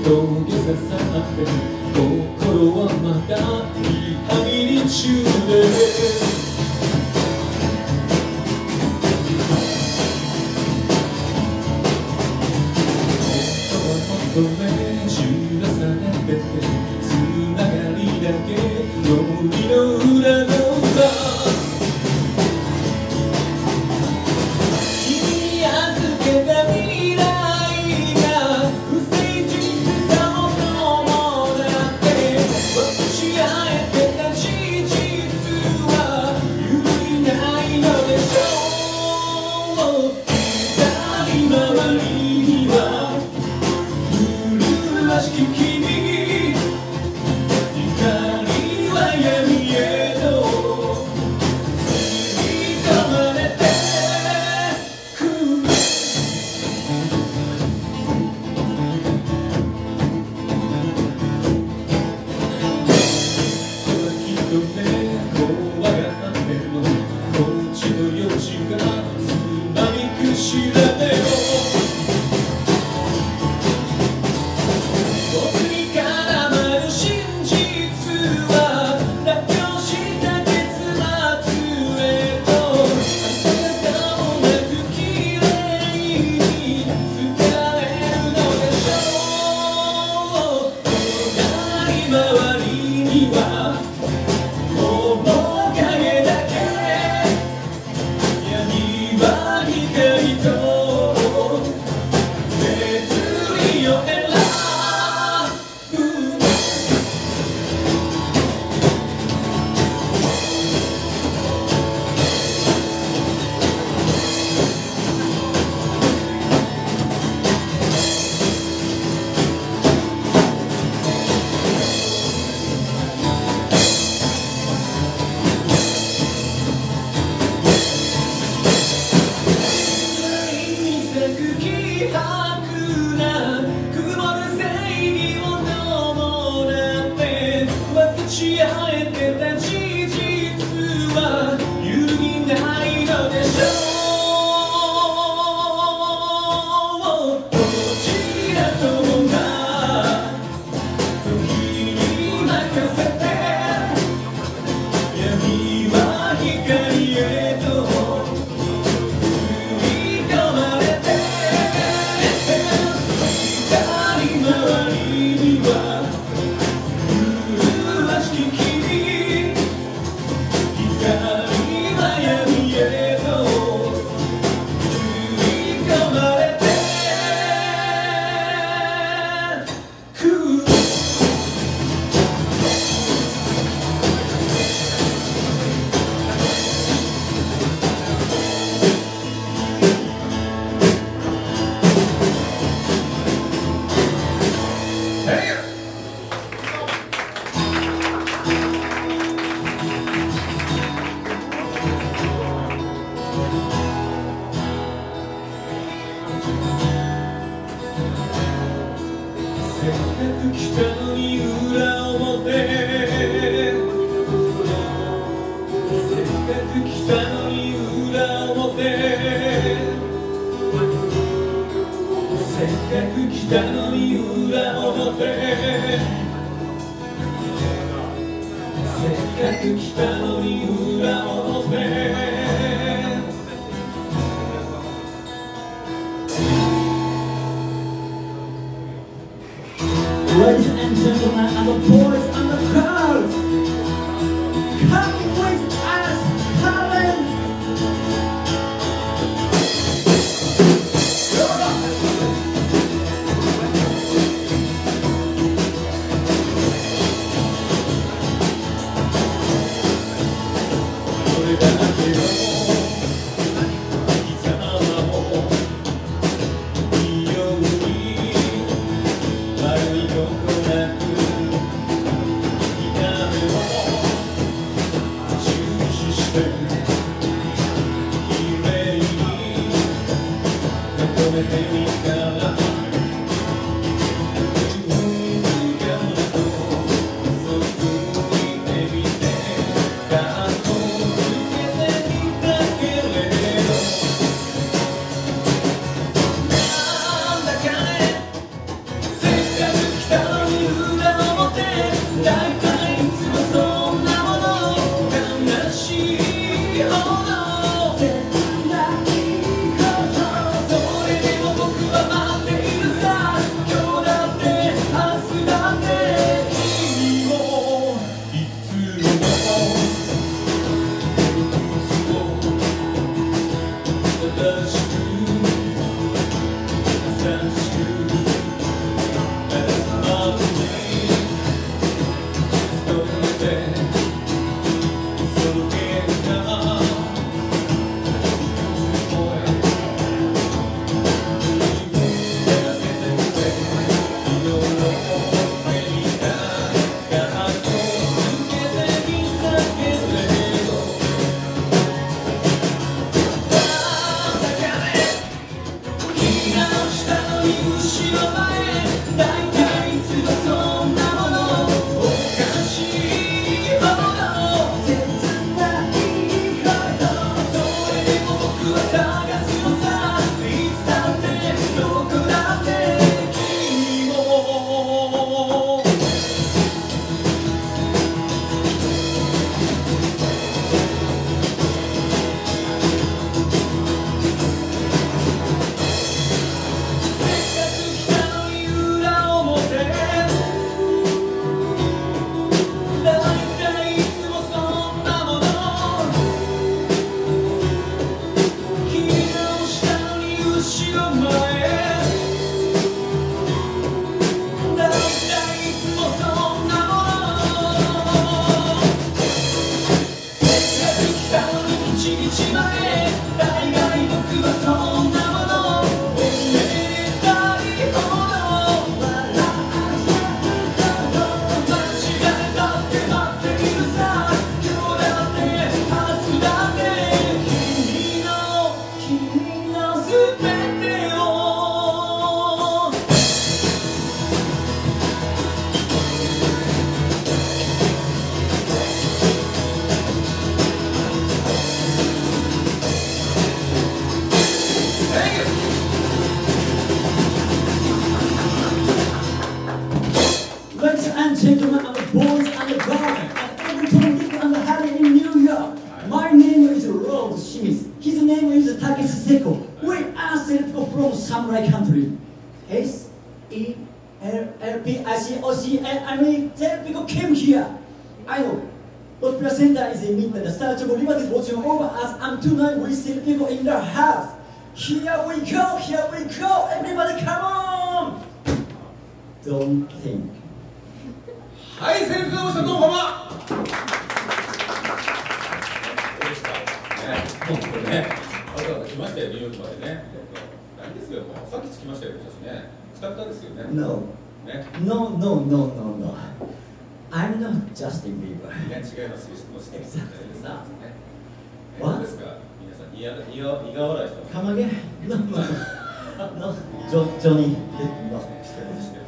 Estou que 北の三浦表せっかく北の三浦表 Ladies and gentlemen, and the boys さっき着きましたよ、私ね。くたくたですよね。No. ね。No, no, no, no, no. I'm not Justin Bieber. ね、違いますよ、知ってます。Exactly. ね。What? どうですか。皆さん、苦笑いしてます。Come again? No, no. No, jo- Johnny. No.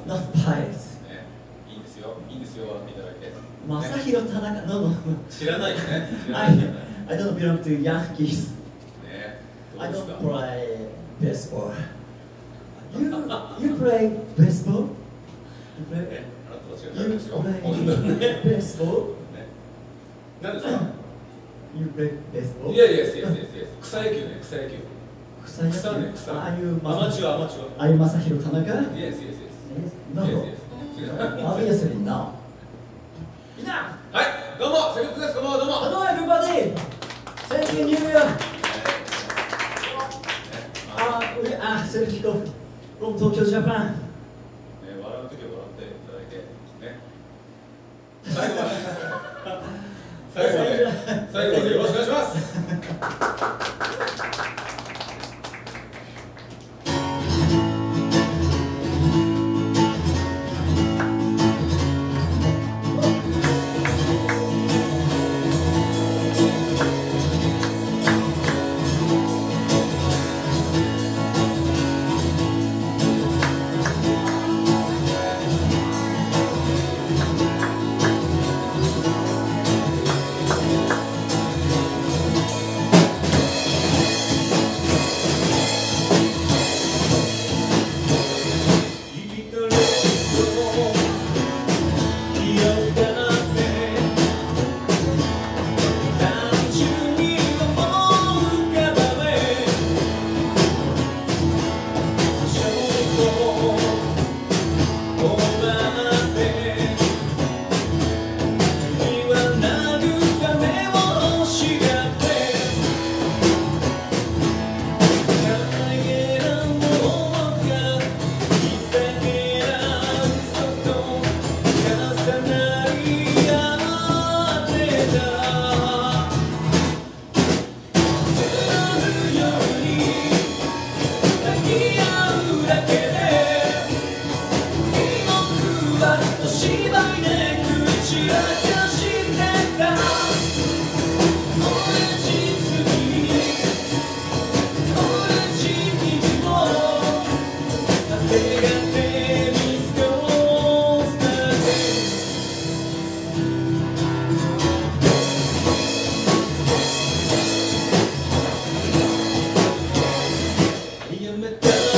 Not Pirates. ね。いいんですよ、笑っていただいて。まさねひろ田中 No, no, no. 知らないよね。I。I don't belong to Yankees. ね。ど I うです don't か。play baseball. You, you play baseball? You play, あなたと違うんですよ。you 本当に play ね。baseball? 何ですか You play い baseball? やいや、い yes, yes. 野球ね、草野球。草野草ね、草。Are you アマチュア、アマチュア。Are you Masahiro Tanaka? イエス、イエス、イエ Yes. ス。イエ No. ス、イエス。違う。Obviously no. みんな、はい、どうも、セブンです、どうも、どうも。ね hello everybody. Thank you New York. あ、うれ、あ、それ聞こう。From Tokyo, Japan. ね、笑うときは笑っていただいて、ね。最後まで。最後まで、最後までよろしくお願いします。da.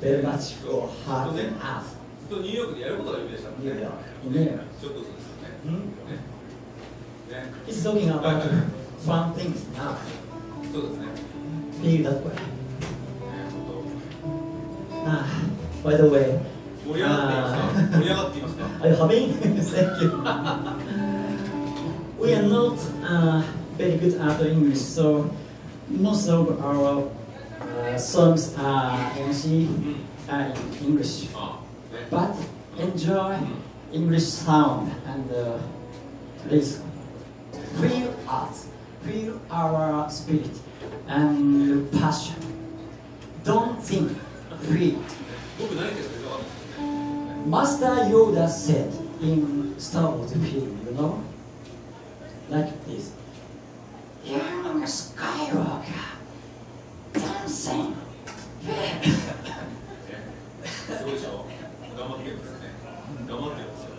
very much for having us. ずっとニューヨークでやることが夢でしたもんね New York. New York. ちょっとそうですよね Hmm? ねね He's talking about fun things now. そうですね Feel that way. ね本 Ah, by the way, 当盛り上がっていますか盛り上がっていますか are you having? Thank you. we are not uh, very good at English, so most of our uh, songs are in uh, English, but enjoy English sound and uh, listen. Feel us, feel our spirit and passion. Don't think, read. Master Yoda said in Star Wars film, you know, like this. Young Skywalker dancing. すごいでしょ頑張ってるんですよね頑張ってるんですよ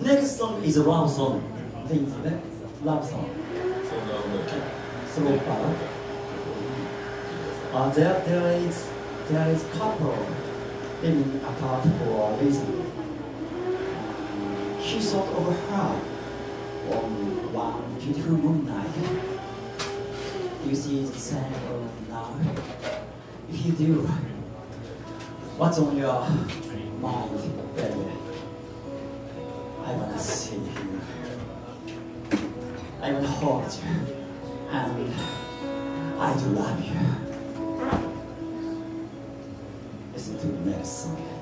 Next song is a love song. Things, eh? Love song. そんな動き Slow ballad. Uh, there, there is there is couple living apart for a reason. He thought of her on one beautiful moonlight. You see the same of now. You do, what's on your mind, baby? I wanna see you. I wanna hold you. And I do love you. Listen to the next song.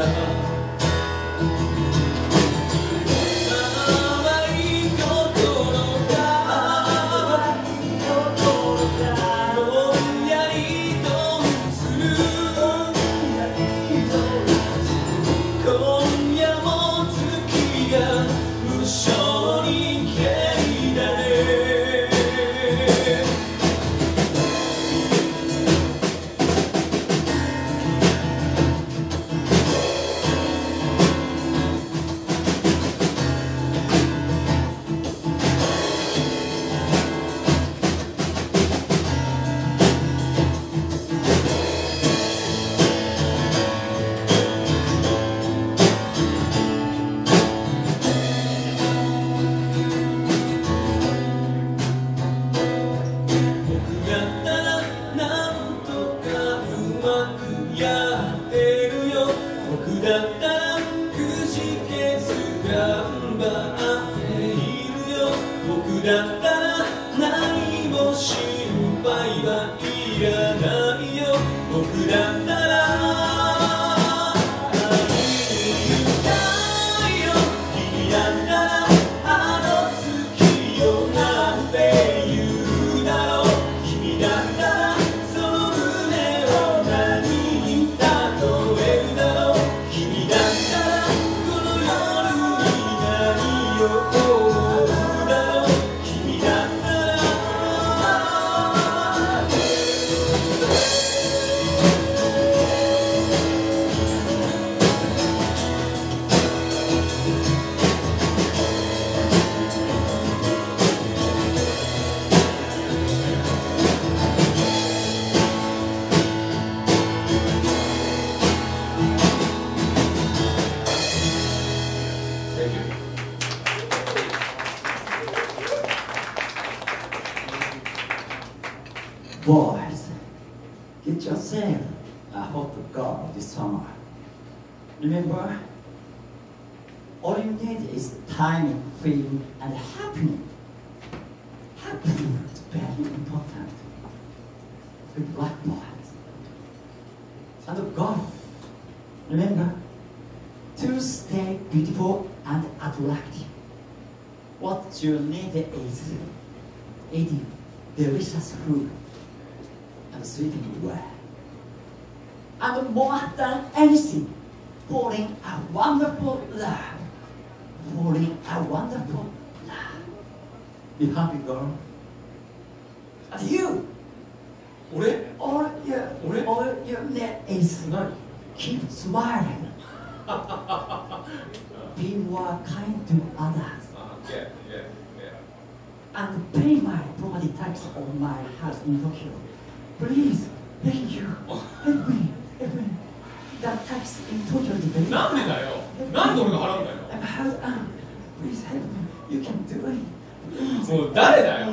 Yeah. wonderful love. Be happy, girl. And you, 俺 all you, What? all you need is keep smiling. Be more kind to others. Yeah, yeah, yeah. and pay my property tax on my house in Tokyo. Please, thank you. Help me, help me. The tax in Tokyo is very なんでだよなんで俺が払うんだよ I'm hard um, もう誰だよ。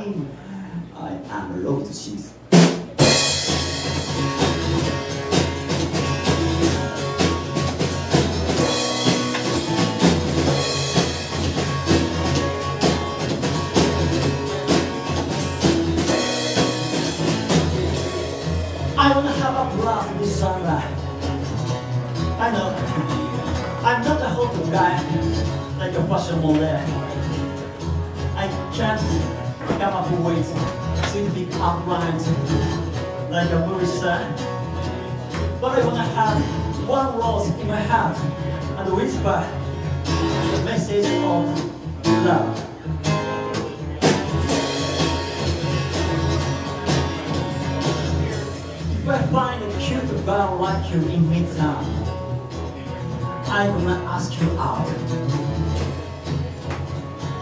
Out.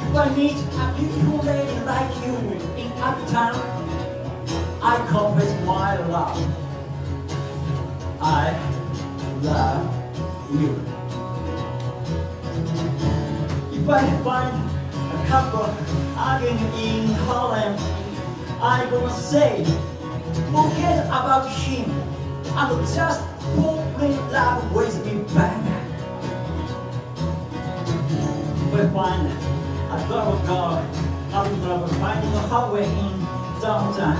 If I meet a beautiful lady like you in uptown, I confess my love. I love you. If I find a couple arguing in Harlem, I'm gonna say, forget about him and just fall in love with me back. I find a girl girl having trouble finding a highway in downtown,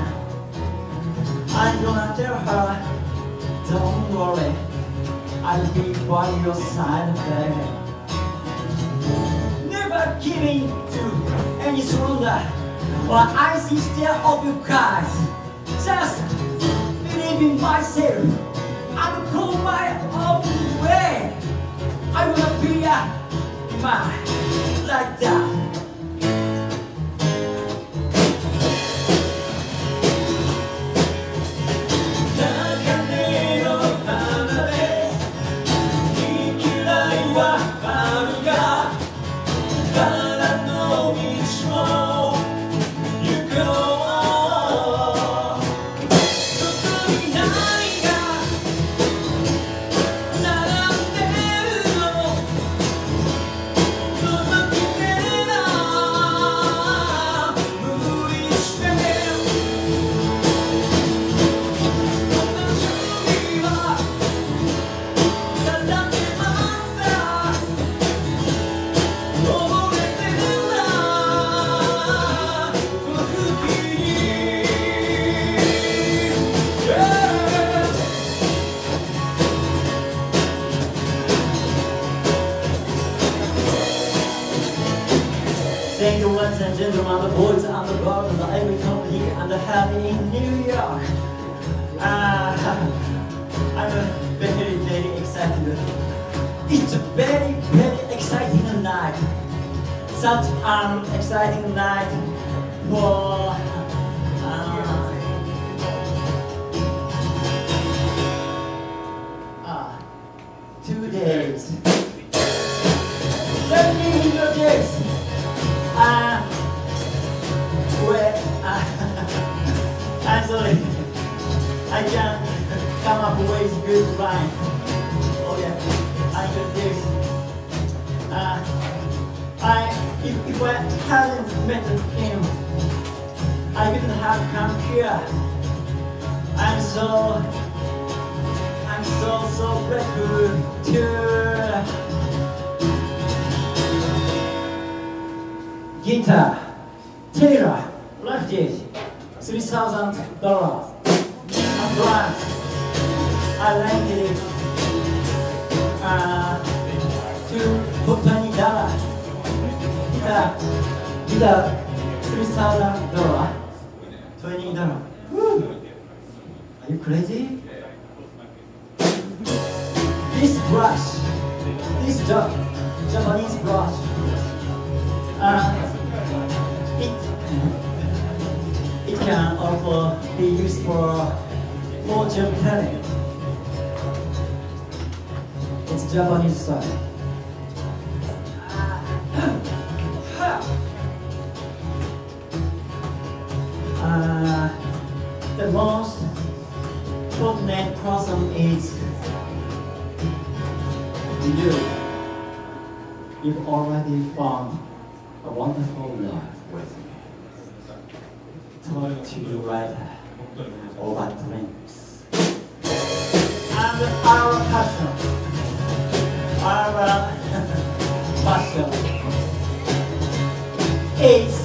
I'm gonna tell her, don't worry, I'll be by your side, baby. Never giving to any surrender or icy stare of you guys. Just believe in myself and go my own way. I wanna be a man like that. Tara, Taylor Refuge, three thousand dollars. Advance. I like it. Uh, two Botany dollar. Guitar, guitar, three thousand dollar, twenty dollar. Are you crazy? This brush, this dog, Japanese brush. Uh, can also be used for long-term planning. It's Japanese style. Uh, the most prominent person is you. You've already found a wonderful life with me to you right over dreams. And our passion, our uh, passion. Is